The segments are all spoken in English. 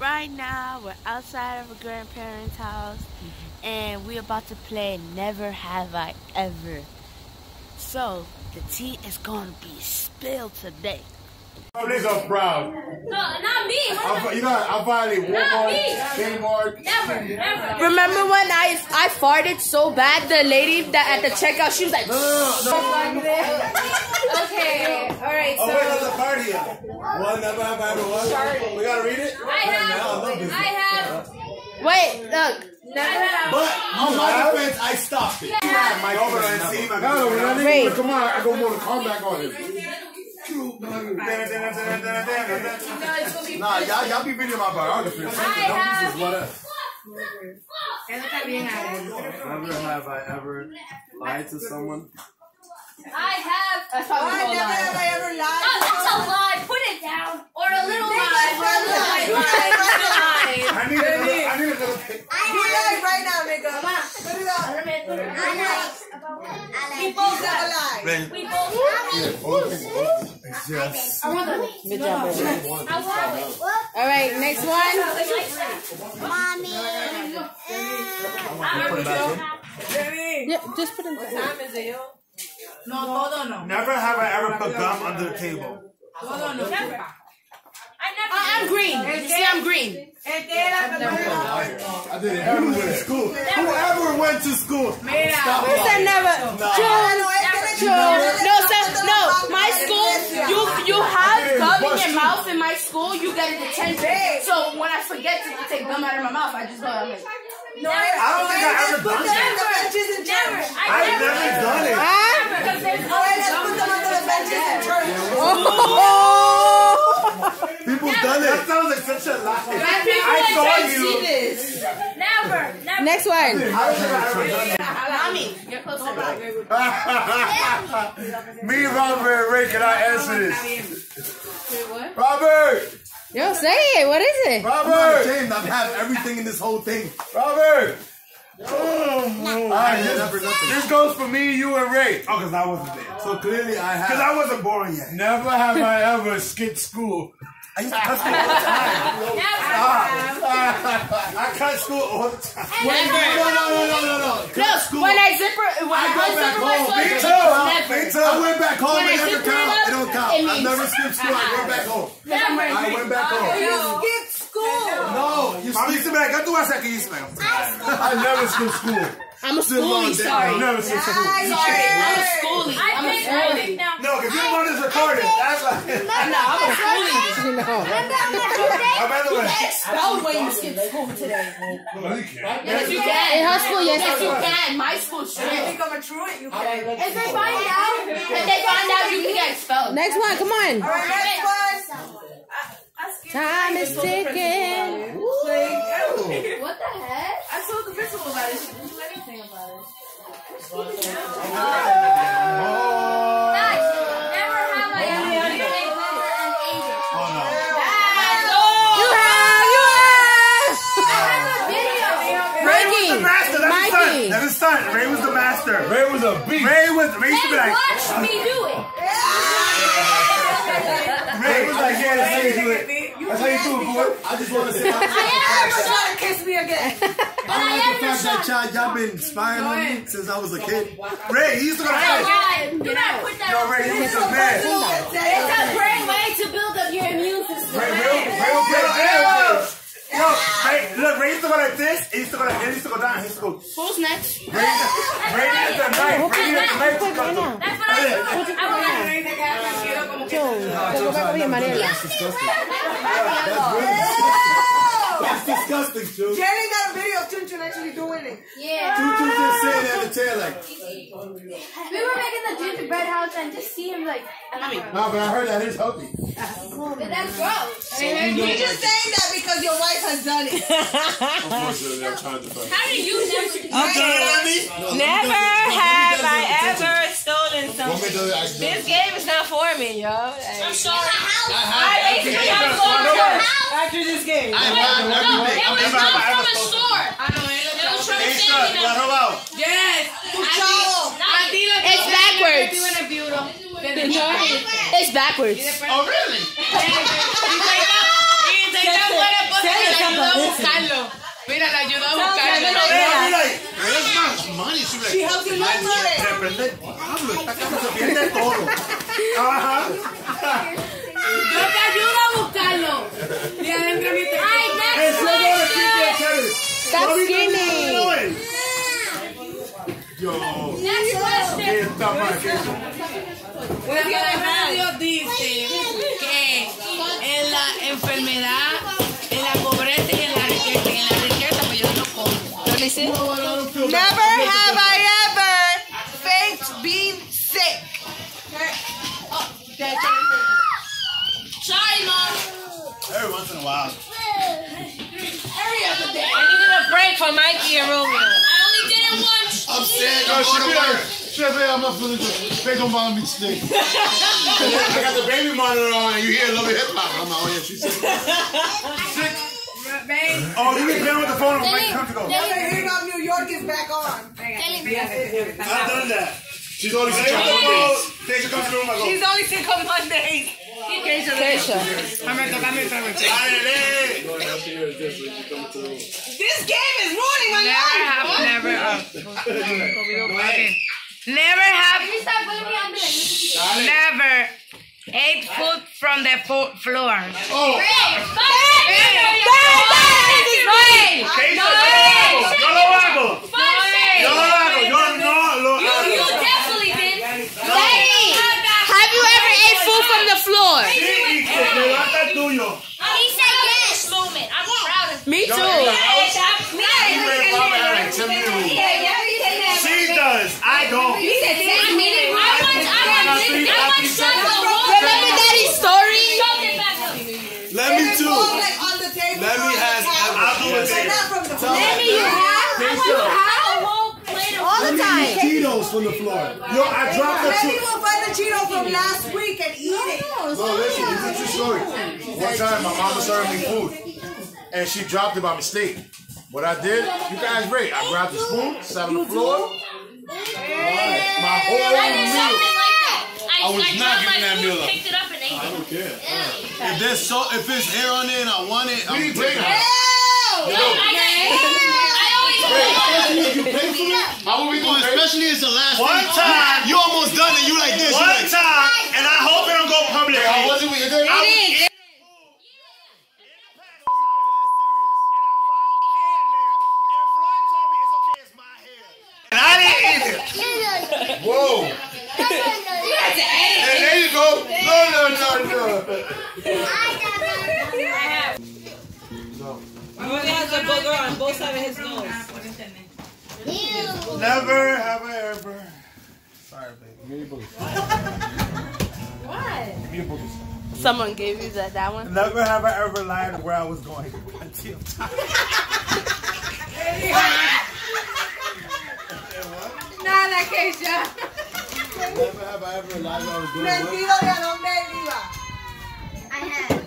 right now we're outside of a grandparents' house, mm-hmm. and we're about to play Never Have I Ever. So, the tea is gonna be spilled today. Oh, they so proud. No, not me. I, you know, I finally Not Walmart, me. Kmart. Never, never. Remember when I I farted so bad, the lady that at the checkout, she was like, No, no, no. Okay, all right, Oh, wait, there's a party here. One, never have I ever what? We gotta read it? I have, I have, wait, look, I have. But oh, on my defense, I stopped it. My over and see my No, when I Wait. didn't come on, I don't want to come back on him. Nah, y'all, y'all be reading my biography. I have. What else? Never have I ever lied to someone. I have. Oh, that's probably Oh, a whole lie. that's a lie. Put it down. Or a little lie. Or a little lie. I need a little, I need a little pic. right now, nigga. Come on. Put it up. Let me put it down. We both have a lie. We both. Yes. I want it. Good job, baby. I want it. All right, next one. Yeah, just put in the time, is it. Never have I ever put gum under the table. Never. I never. Ah, I'm green. You see, I'm green. I did it everywhere in school. Whoever went to school. Who said never? Joe. No, sir, no. My school, you you have gum in your mouth in my school, you get a detention. So when I forget to take gum out of my mouth, I just go. I'm like, I don't think I ever done that. Never. I I've never. never done it. Because there's oh! People done it. That sounds like such a lie. Black people I saw you. see this. Never. Never. Next one. I don't think I ever done that. Mommy, you're closer. Me, Robert, and Ray, can I answer this? Robert! Yo, say it. What is it? I'm not Robert! ashamed. I've had everything in this whole thing. Robert! Mm. Alright, never this, nothing. this goes for me, you, and Ray. Oh, because I wasn't there. So clearly, I have. Because. I wasn't born yet. Never have I ever skipped school. I used to cuss all the time. I cut school all the time. Wait, no, no, no, no, no, no, no. School. when I zipper, when I, I go back home. sweater, Me it too. Me too. I went back home. When It I never zip it count. It don't count. it I never skipped school. I went back home. Never. I went back home. Oh, skip school. No, you Mami, sleep. se me ¿qué tú vas a hacer aquí, Ismael? I never skipped school. I'm a Still schoolie, on there. sorry. Never skipped school. Sorry, I'm a schoolie. I I'm a think, I schoolie. think now. No, because you don't want this recorded. That's like. I'm I'm a schoolie. I'm oh, by the way. Expelled when you skip school today. No, you can't. Yes, you can. In her school, yes, yes, you can. My school, strict. Think I'm a truant? You can. If they find out, if they find out, you can get expelled. Next one, come on. All right, next one. Time is ticking. What the heck? I told the principal about it. Son. Mikey. That's his son. Ray was the master. Ray was a beast. Ray was. Ray used to be like. watched me do it. Ray was like, yeah, that's how you do it. That's how you do it, boy. I just want to say. I am a son. Kiss me again. And I I am like the your fact that son. y'all, y'all been spying on me since I was a kid. Ray, he used to go to Oh, high. God. Do not put that Yo. Ray, he was a man. It's a great way to build up your immune system. Ray, Ray, Ray will play Ray. Yo, Ray, look, Ray used to go like this. He used to go like this. He used to go down. He used to go. Who's next? Ray, Ray needed the knife. Ray needed the knife to cut through. That's what I do. I would like Go back over here, Mariela. That's disgusting, Chu. Jenny got a video of Chun Chun actually doing it. Yeah. Chu Chu just sitting at the chair like, We were making the gingerbread House and just see him like. No, but I heard that is healthy. That's gross. You're just saying that because your wife has done it. Unfortunately, I'm trying to find. How do you never? Okay. Never have I ever stolen Want something. me to do it? I can This game is not for me, yo. Like, I'm sorry. I basically have stolen after this game. No, it was not from a store. It was from a Hey, family son, member. how? It's backwards. It's backwards. Oh, really? Hey, like, That's not money. She be like, She helps you look for it. de repente, Pablo, esta casa se pierde todo. Ajá. Yo te ayudo a buscarlo. Y adentro mi Hey, slow down the chicken, Terry. Stop What are you screaming. doing? Yo, Next question. ¿qué está mal? ¿Qué está Pues Dios dice que en la enfermedad, Never have I ever faked being sick. Sorry, mom. Every once in a while. I needed a break from Mikey and Romeo. I only did it once. I'm sick. No, I'm she on be like- work. Chef, hey, I'm not feeling good. They don't bother me today. I got the baby monitor on and you hear a little hip hop. I'm out here. Oh, she's sick. Oh, you be playing with the phone and make come to go. Here up. New York is back on. I've done that. She's only sick on Mondays. Thanks for coming to my She's only sick on Mondays. Keisha. This game is ruining my life. Never have, never have, You stop putting me on never ate food from the fo- floor. Oh, Keisha, yo lo hago. Yo lo hago. Yo no lo You hago. definitely did. Have you ever ate food from the floor? Sí, y que te levanta el tuyo. He said yes. Moment. I'm proud of Me too. She does. I don't. I mean, I once, I once, I once shot the wall. Remember Daddy's story? Shoved it back up. Let me too. Like on the table. Let me has I'll do it So later. not from the Tell me you have. A whole plate of All the time. Cheetos from the floor. Yo, I dropped the Maybe truth. we'll find the Cheeto from last week and eat it. No, listen, it's a true story. One time, my mama served me food, and she dropped it by mistake. What I did, you guys ready? I grabbed the spoon, sat on the floor. My whole I meal. something like that. I, I was I not giving that meal up. picked it up and ate I don't care. If there's salt, if there's hair on it and I want it, I'm We taking take it. How are we going? Especially it's the last One thing. time. You almost done it. You like this. One like. time, and I hope it don't go public. How was it? We did it. I didn't eat it. Whoa. And there you go. No, no, no, no. He has on both sides of his nose. Never have I ever. Sorry, baby. What? Give me a boogie. Someone gave you that, that one? Never have I ever lied where I was going until time. Nada, Keisha. Never have I ever lied where I was doing what? Mentido de a dónde él iba. I have.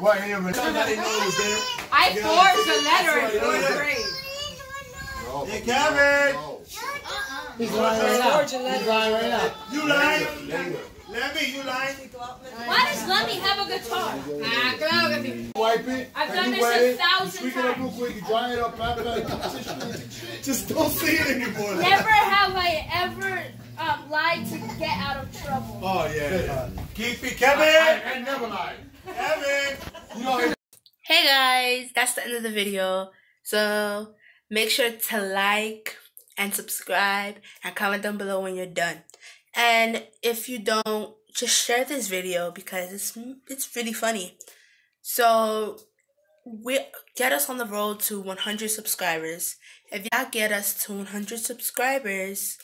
What? Hey, man. Somebody know it there. I forged a letter in fourth grade. No. Hey, Kevin. No. He's lying right now. He's lying right now. You lied. Later. Let me. You lied. Why does Lemmy have a guitar? Ah, claro que sí. Wipe it. I've done this a it, thousand Squeak it up real times. quick. You dry it up. Pat, pat. Just don't say it anymore. Never have I ever um, lied to get out of trouble. Oh yeah. Keep it, Kevin. I, I never lied. Kevin. You know. Hey guys, that's the end of the video. So make sure to like and subscribe and comment down below when you're done. And if you don't, just share this video because it's it's really funny. So we get us on the road to 100 subscribers. If y'all get us to 100 subscribers,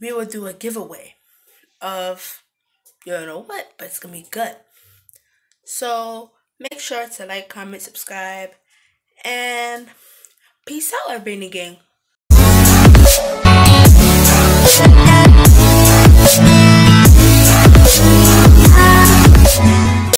we will do a giveaway of you don't know what, but it's gonna be good. So make sure to like, comment, subscribe, and peace out, everybody gang.